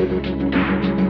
Música